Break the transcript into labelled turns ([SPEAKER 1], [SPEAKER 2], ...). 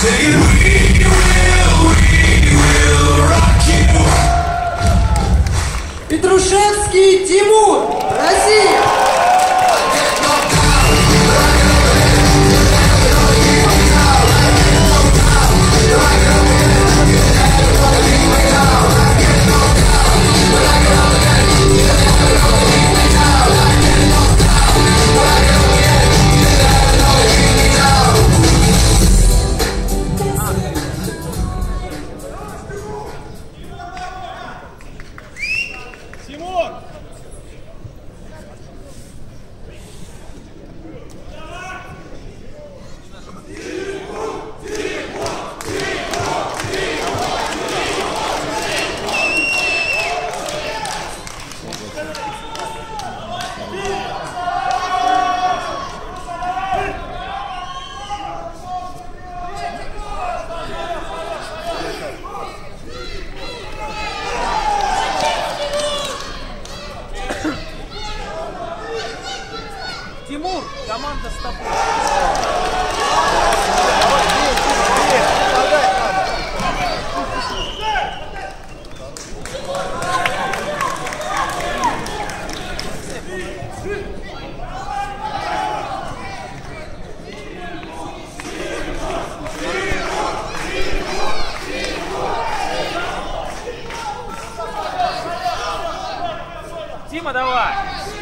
[SPEAKER 1] Take
[SPEAKER 2] it Тимур,
[SPEAKER 3] команда с тобой. Давай! А, это что ты не спал.